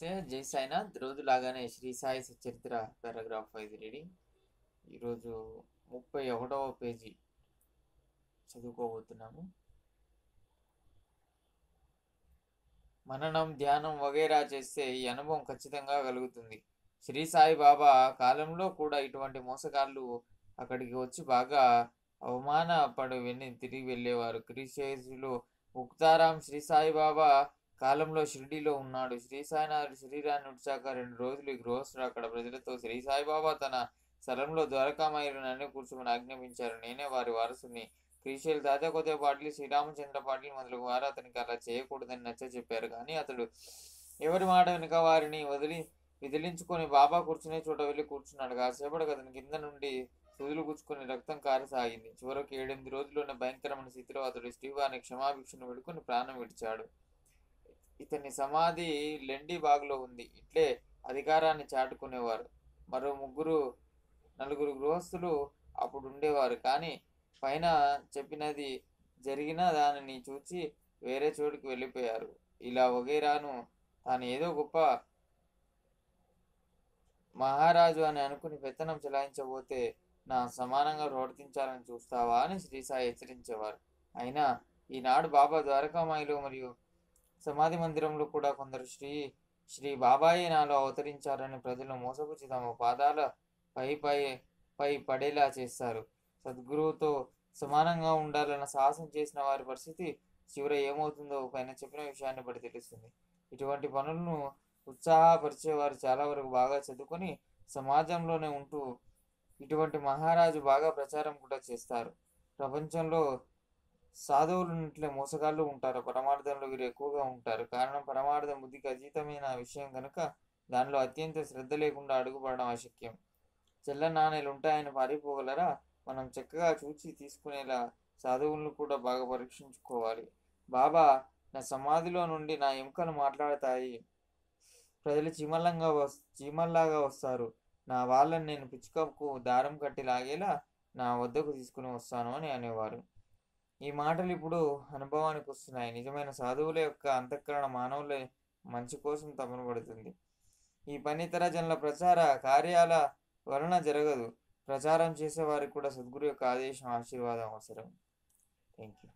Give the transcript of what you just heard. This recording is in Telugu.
నమస్తే జై Sainath. రోజులాగానే Shri Sai Satcharitra paragraph wise reading. ఈరోజు ముప్పై ఒకటవ పేజీ చదువుకోబోతున్నాము. మననం ధ్యానం వగైరా చేస్తే ఈ అనుభవం ఖచ్చితంగా కలుగుతుంది. శ్రీ సాయి బాబా కాలంలో కూడా ఇటువంటి మోసగాళ్ళు అక్కడికి వచ్చి బాగా అవమానపడి వెళ్ళి తిరిగి వెళ్ళేవారు. క్రీశేజులో ముక్తారాం శ్రీ సాయి బాబా కాలంలో షిరిడీలో ఉన్నాడు. శ్రీ సాయినాథుడు శరీరాన్ని ఉడిచాక రెండు రోజులు ఈ గృహస్థుడు అక్కడ ప్రజలతో శ్రీ సాయిబాబా తన స్థలంలో ద్వారకామాయుడు నన్ను కూర్చోమని ఆజ్ఞాపించారు. నేనే వారి వారసుని క్రీశైలు తాజా కొద్ది పాటలు శ్రీరామచంద్ర పాటలు మొదలగు వారు అతనికి అలా చేయకూడదని నచ్చ చెప్పారు. కానీ అతడు ఎవరి మాట వెనుక వారిని వదిలి విదిలించుకొని బాబా కూర్చునే చోట వెళ్ళి కూర్చున్నాడు. కాసేపటికి అతని కింద నుండి సూదులు గుచ్చుకుని రక్తం కారసాగింది. చివరకు ఏడెనిమిది రోజుల్లోనే భయంకరమైన స్థితిలో అతడు శ్రీవారిని క్షమాభిక్షను వేడుకొని ప్రాణం విడిచాడు. ఇతని సమాధి లెండి బాగ్లో ఉంది. ఇట్లే అధికారాన్ని చాటుకునేవారు. మరో ముగ్గురు నలుగురు గృహస్థులు అప్పుడు ఉండేవారు కానీ పైన చెప్పినది జరిగిన దానిని చూచి వేరే చోటుకి వెళ్ళిపోయారు. ఇలా వగైరాను తాను ఏదో గొప్ప మహారాజు అని అనుకుని పెత్తనం చెలాయించబోతే నా సమానంగా ప్రవర్తించాలని చూస్తావా అని శ్రీసాయి హెచ్చరించేవారు. అయినా ఈనాడు బాబా ద్వారకామాయిలో మరియు సమాధి మందిరంలో కూడా కొందరు శ్రీ శ్రీ బాబాయి నాలో అవతరించారని ప్రజలు మోసపుచ్చి తమ పాదాల పై పై పై పడేలా చేస్తారు. సద్గురువుతో సమానంగా ఉండాలన్న సాహసం చేసిన వారి పరిస్థితి చివర ఏమవుతుందో పైన చెప్పిన విషయాన్ని బట్టి తెలుస్తుంది. ఇటువంటి పనులను ఉత్సాహపరిచేవారు చాలా వరకు బాగా చదువుకొని సమాజంలోనే ఉంటూ ఇటువంటి మహారాజు బాగా ప్రచారం కూడా చేస్తారు. ప్రపంచంలో సాధువులు ఉన్నట్లే మోసగాళ్ళు ఉంటారు. పరమార్థంలో వీరు ఎక్కువగా ఉంటారు. కారణం పరమార్థం బుద్ధికి అతీతమైన విషయం కనుక దానిలో అత్యంత శ్రద్ధ లేకుండా అడుగుపడడం అశక్యం. చెల్ల నాణేలు ఉంటాయని పారిపోగలరా? మనం చక్కగా చూచి తీసుకునేలా సాధువులను కూడా బాగా పరీక్షించుకోవాలి. బాబా నా సమాధిలో నుండి నా ఎముకలు మాట్లాడతాయి. ప్రజలు చీమల్లంగా వస్ చీమల్లాగా వస్తారు. నా వాళ్ళని నేను పిచ్చుకకు దారం కట్టి లాగేలా నా వద్దకు తీసుకుని వస్తాను అని అనేవారు. ఈ మాటలు ఇప్పుడు అనుభవానికి వస్తున్నాయి. నిజమైన సాధువుల యొక్క అంతఃకరణ మానవుల మంచి కోసం తపనపడుతుంది ఈ పని ఇతర జనుల ప్రచార కార్యాల వలన జరగదు. ప్రచారం చేసేవారికి కూడా సద్గురు యొక్క ఆదేశం ఆశీర్వాదం అవసరం. Thank you